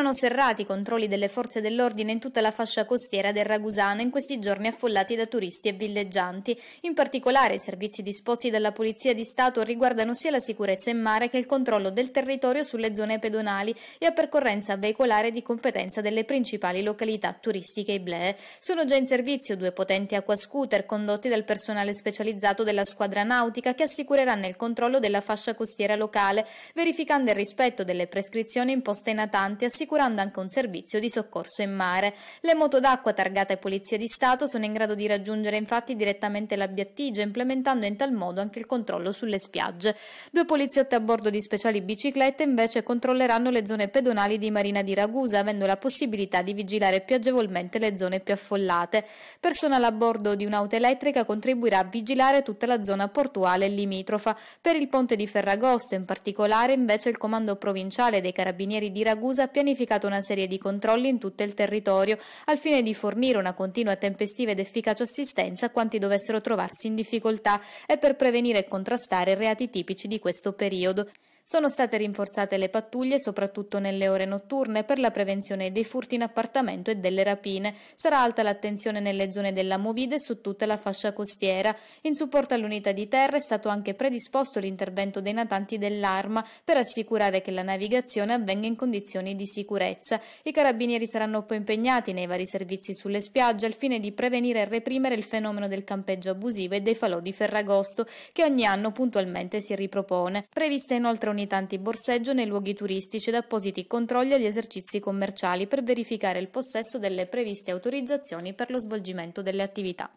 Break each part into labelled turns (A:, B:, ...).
A: Continuano serrati i controlli delle forze dell'ordine in tutta la fascia costiera del Ragusano, in questi giorni affollati da turisti e villeggianti. In particolare, i servizi disposti dalla Polizia di Stato riguardano sia la sicurezza in mare che il controllo del territorio sulle zone pedonali e a percorrenza veicolare di competenza delle principali località turistiche iblee. Sono già in servizio due potenti acquascooter condotti dal personale specializzato della squadra nautica che assicureranno il controllo della fascia costiera locale, verificando il rispetto delle prescrizioni imposte ai natanti importanti, assicurando anche un servizio di soccorso in mare. Le moto d'acqua targate Polizia di Stato sono in grado di raggiungere infatti direttamente la Biattigia, implementando in tal modo anche il controllo sulle spiagge. Due poliziotti a bordo di speciali biciclette invece controlleranno le zone pedonali di Marina di Ragusa, avendo la possibilità di vigilare più agevolmente le zone più affollate. Personale a bordo di un'auto elettrica contribuirà a vigilare tutta la zona portuale limitrofa. Per il ponte di Ferragosto, in particolare, invece il comando provinciale dei carabinieri di Ragusa pianificato una serie di controlli in tutto il territorio al fine di fornire una continua tempestiva ed efficace assistenza a quanti dovessero trovarsi in difficoltà e per prevenire e contrastare reati tipici di questo periodo. Sono state rinforzate le pattuglie soprattutto nelle ore notturne per la prevenzione dei furti in appartamento e delle rapine. Sarà alta l'attenzione nelle zone della Movide e su tutta la fascia costiera. In supporto all'unità di terra è stato anche predisposto l'intervento dei natanti dell'arma per assicurare che la navigazione avvenga in condizioni di sicurezza. I carabinieri saranno poi impegnati nei vari servizi sulle spiagge al fine di prevenire e reprimere il fenomeno del campeggio abusivo e dei falò di Ferragosto che ogni anno puntualmente si ripropone. Prevista inoltre un'unità antiborseggio nei luoghi turistici ed appositi controlli agli esercizi commerciali per verificare il possesso delle previste autorizzazioni per lo svolgimento delle attività.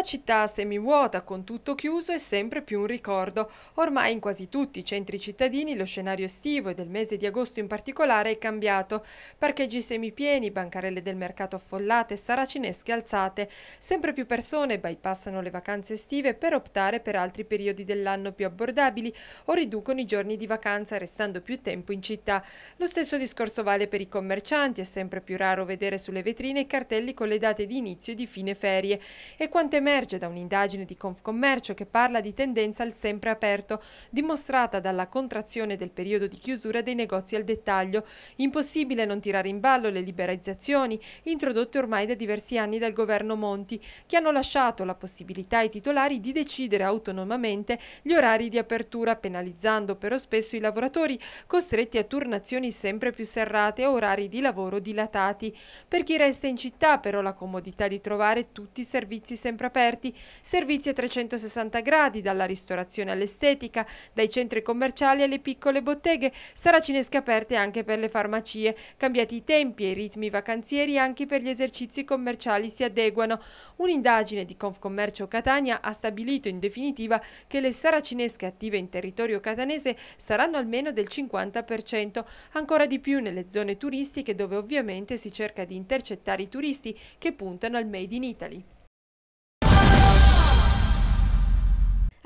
B: La città semivuota, con tutto chiuso, è sempre più un ricordo. Ormai in quasi tutti i centri cittadini lo scenario estivo e del mese di agosto in particolare è cambiato. Parcheggi semipieni, bancarelle del mercato affollate, saracinesche alzate. Sempre più persone bypassano le vacanze estive per optare per altri periodi dell'anno più abbordabili o riducono i giorni di vacanza restando più tempo in città. Lo stesso discorso vale per i commercianti, è sempre più raro vedere sulle vetrine i cartelli con le date di inizio e di fine ferie. E quante emerge da un'indagine di Confcommercio che parla di tendenza al sempre aperto, dimostrata dalla contrazione del periodo di chiusura dei negozi al dettaglio. Impossibile non tirare in ballo le liberalizzazioni introdotte ormai da diversi anni dal governo Monti, che hanno lasciato la possibilità ai titolari di decidere autonomamente gli orari di apertura, penalizzando però spesso i lavoratori costretti a turnazioni sempre più serrate e orari di lavoro dilatati. Per chi resta in città però la comodità di trovare tutti i servizi sempre aperti, servizi a 360 gradi, dalla ristorazione all'estetica, dai centri commerciali alle piccole botteghe, saracinesche aperte anche per le farmacie, cambiati i tempi e i ritmi vacanzieri anche per gli esercizi commerciali si adeguano. Un'indagine di Confcommercio Catania ha stabilito in definitiva che le saracinesche attive in territorio catanese saranno almeno del 50%, ancora di più nelle zone turistiche dove ovviamente si cerca di intercettare i turisti che puntano al Made in Italy.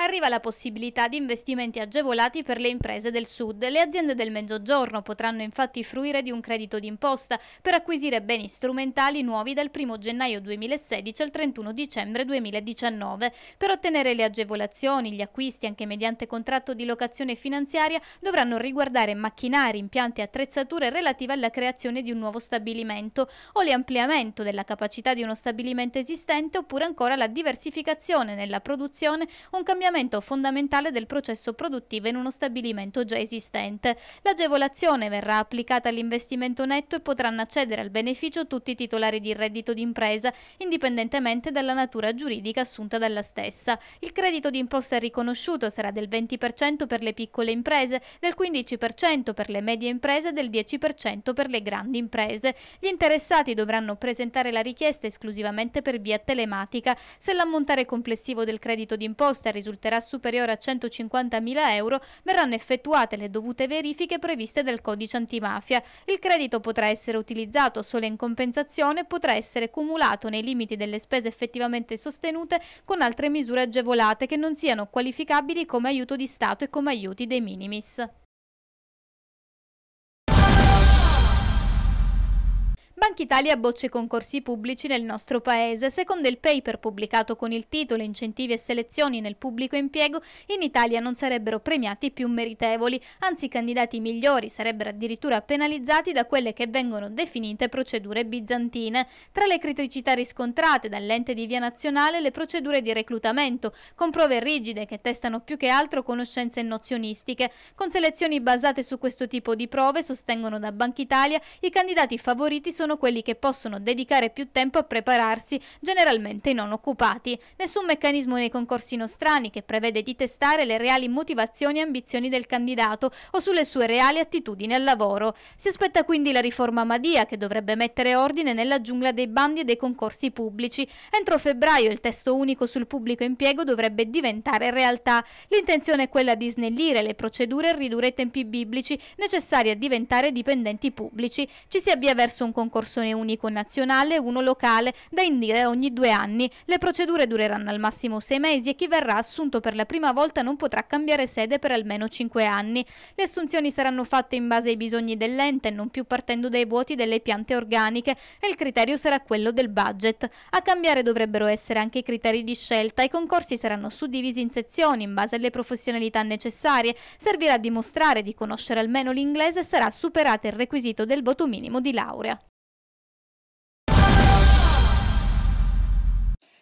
A: Arriva la possibilità di investimenti agevolati per le imprese del sud. Le aziende del mezzogiorno potranno infatti fruire di un credito d'imposta per acquisire beni strumentali nuovi dal 1 gennaio 2016 al 31 dicembre 2019. Per ottenere le agevolazioni, gli acquisti anche mediante contratto di locazione finanziaria dovranno riguardare macchinari, impianti e attrezzature relative alla creazione di un nuovo stabilimento o l'ampliamento della capacità di uno stabilimento esistente oppure ancora la diversificazione nella produzione, un cambiamento cambiamento fondamentale del processo produttivo in uno stabilimento già esistente. L'agevolazione verrà applicata all'investimento netto e potranno accedere al beneficio tutti i titolari di reddito d'impresa, indipendentemente dalla natura giuridica assunta dalla stessa. Il credito d'imposta riconosciuto sarà del 20% per le piccole imprese, del 15% per le medie imprese e del 10% per le grandi imprese. Gli interessati dovranno presentare la richiesta esclusivamente per via telematica. Se l'ammontare complessivo del credito d'imposta risulta risulterà superiore a 150.000 euro, verranno effettuate le dovute verifiche previste dal codice antimafia. Il credito potrà essere utilizzato solo in compensazione e potrà essere cumulato nei limiti delle spese effettivamente sostenute con altre misure agevolate che non siano qualificabili come aiuto di Stato e come aiuti dei minimis. Banca Italia bocce concorsi pubblici nel nostro paese. Secondo il paper pubblicato con il titolo Incentivi e selezioni nel pubblico impiego, in Italia non sarebbero premiati più meritevoli, anzi i candidati migliori sarebbero addirittura penalizzati da quelle che vengono definite procedure bizantine. Tra le criticità riscontrate dall'ente di via nazionale le procedure di reclutamento, con prove rigide che testano più che altro conoscenze nozionistiche. Con selezioni basate su questo tipo di prove, sostengono da Banca Italia, i candidati favoriti sono sono quelli che possono dedicare più tempo a prepararsi, generalmente non occupati. Nessun meccanismo nei concorsi nostrani che prevede di testare le reali motivazioni e ambizioni del candidato o sulle sue reali attitudini al lavoro. Si aspetta quindi la riforma Madia che dovrebbe mettere ordine nella giungla dei bandi e dei concorsi pubblici. Entro febbraio il testo unico sul pubblico impiego dovrebbe diventare realtà. L'intenzione è quella di snellire le procedure e ridurre i tempi biblici necessari a diventare dipendenti pubblici. Ci si avvia verso un concorso concorsone unico nazionale e uno locale da indire ogni due anni. Le procedure dureranno al massimo sei mesi e chi verrà assunto per la prima volta non potrà cambiare sede per almeno cinque anni. Le assunzioni saranno fatte in base ai bisogni dell'ente e non più partendo dai vuoti delle piante organiche e il criterio sarà quello del budget. A cambiare dovrebbero essere anche i criteri di scelta. I concorsi saranno suddivisi in sezioni in base alle professionalità necessarie. Servirà a dimostrare di conoscere almeno l'inglese e sarà superato il requisito del voto minimo di laurea.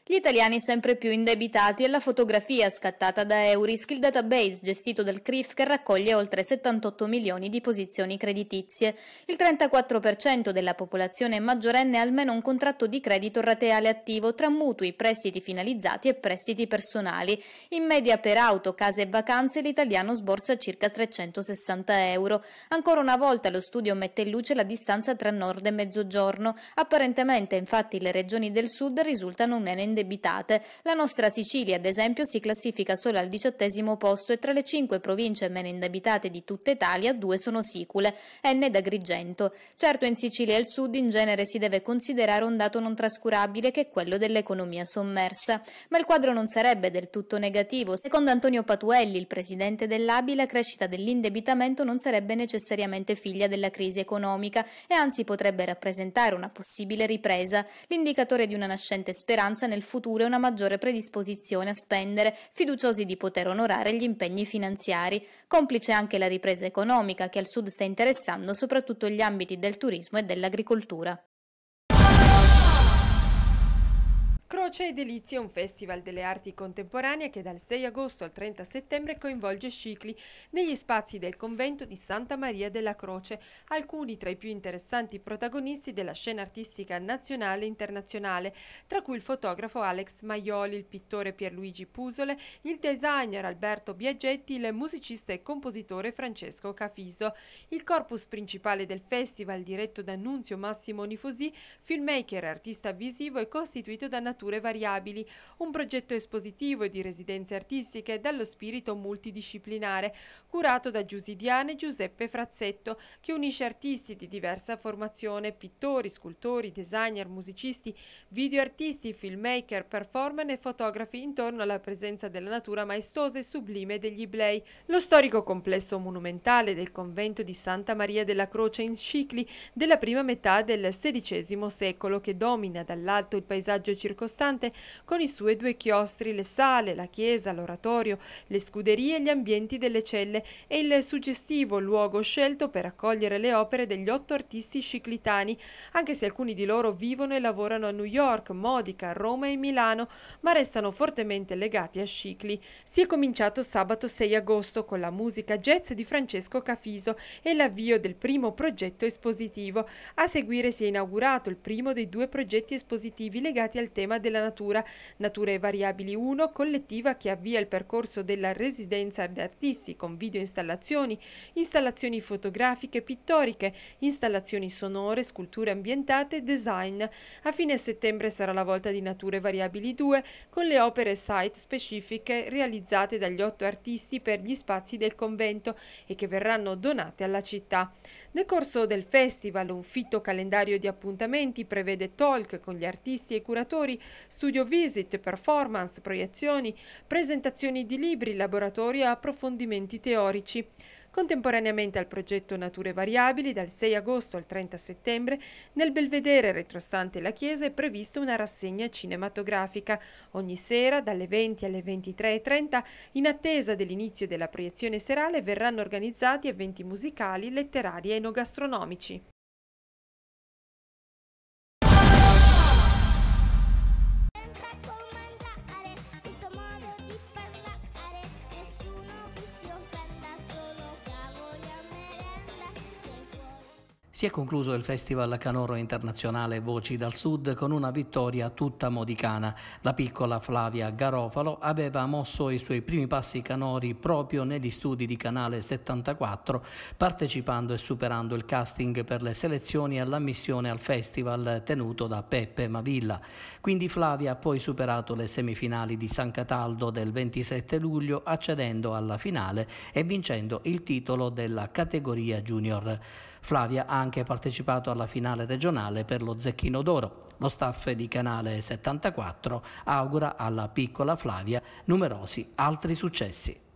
A: Gli italiani sempre più indebitati e la fotografia scattata da Eurisk, il database gestito dal CRIF che raccoglie oltre 78 milioni di posizioni creditizie. Il 34% della popolazione maggiorenne ha almeno un contratto di credito rateale attivo tra mutui, prestiti finalizzati e prestiti personali. In media per auto, case e vacanze l'italiano sborsa circa 360 euro. Ancora una volta lo studio mette in luce la distanza tra nord e mezzogiorno. Apparentemente infatti le regioni del sud risultano meno indebitate indebitate. La nostra Sicilia, ad esempio, si classifica solo al diciottesimo posto e tra le cinque province meno indebitate di tutta Italia due sono sicule, Enne ed Agrigento. Certo in Sicilia e al sud in genere si deve considerare un dato non trascurabile che è quello dell'economia sommersa. Ma il quadro non sarebbe del tutto negativo. Secondo Antonio Patuelli, il presidente dell'ABI, la crescita dell'indebitamento non sarebbe necessariamente figlia della crisi economica e anzi potrebbe rappresentare una possibile ripresa, l'indicatore di una nascente speranza nel futuro e una maggiore predisposizione a spendere, fiduciosi di poter onorare gli impegni finanziari, complice anche la ripresa economica che al sud sta interessando soprattutto gli ambiti del turismo e dell'agricoltura.
B: Croce e Delizie è un festival delle arti contemporanee che dal 6 agosto al 30 settembre coinvolge Scicli negli spazi del convento di Santa Maria della Croce, alcuni tra i più interessanti protagonisti della scena artistica nazionale e internazionale, tra cui il fotografo Alex Maioli, il pittore Pierluigi Pusole, il designer Alberto Biaggetti, il musicista e compositore Francesco Cafiso. Il corpus principale del festival, diretto da Nunzio Massimo Nifosi, filmmaker artista visivo, è costituito da natura nature variabili, un progetto espositivo e di residenze artistiche dallo spirito multidisciplinare, curato da Giusidiane Giuseppe Frazzetto, che unisce artisti di diversa formazione, pittori, scultori, designer, musicisti, videoartisti, filmmaker, performer e fotografi intorno alla presenza della natura maestosa e sublime degli Iblei. Lo storico complesso monumentale del convento di Santa Maria della Croce in Scicli della prima metà del XVI secolo che domina dall'alto il paesaggio circostante circostante con i suoi due chiostri, le sale, la chiesa, l'oratorio, le scuderie e gli ambienti delle celle e il suggestivo luogo scelto per accogliere le opere degli otto artisti sciclitani, anche se alcuni di loro vivono e lavorano a New York, Modica, Roma e Milano, ma restano fortemente legati a Scicli. Si è cominciato sabato 6 agosto con la musica jazz di Francesco Cafiso e l'avvio del primo progetto espositivo. A seguire si è inaugurato il primo dei due progetti espositivi legati al tema della natura, Nature Variabili 1, collettiva che avvia il percorso della residenza di artisti con video installazioni, installazioni fotografiche, pittoriche, installazioni sonore, sculture ambientate e design. A fine settembre sarà la volta di Nature Variabili 2 con le opere site specifiche realizzate dagli otto artisti per gli spazi del convento e che verranno donate alla città. Nel corso del festival un fitto calendario di appuntamenti prevede talk con gli artisti e curatori, studio visit, performance, proiezioni, presentazioni di libri, laboratori e approfondimenti teorici. Contemporaneamente al progetto Nature Variabili, dal 6 agosto al 30 settembre, nel belvedere retrostante la chiesa è prevista una rassegna cinematografica. Ogni sera, dalle 20 alle 23.30, in attesa dell'inizio della proiezione serale, verranno organizzati eventi musicali, letterari e enogastronomici.
C: Si è concluso il Festival Canoro Internazionale Voci dal Sud con una vittoria tutta modicana. La piccola Flavia Garofalo aveva mosso i suoi primi passi canori proprio negli studi di Canale 74, partecipando e superando il casting per le selezioni all'ammissione al festival tenuto da Peppe Mavilla. Quindi Flavia ha poi superato le semifinali di San Cataldo del 27 luglio, accedendo alla finale e vincendo il titolo della categoria junior. Flavia ha anche partecipato alla finale regionale per lo Zecchino d'Oro. Lo staff di Canale 74 augura alla piccola Flavia numerosi altri successi.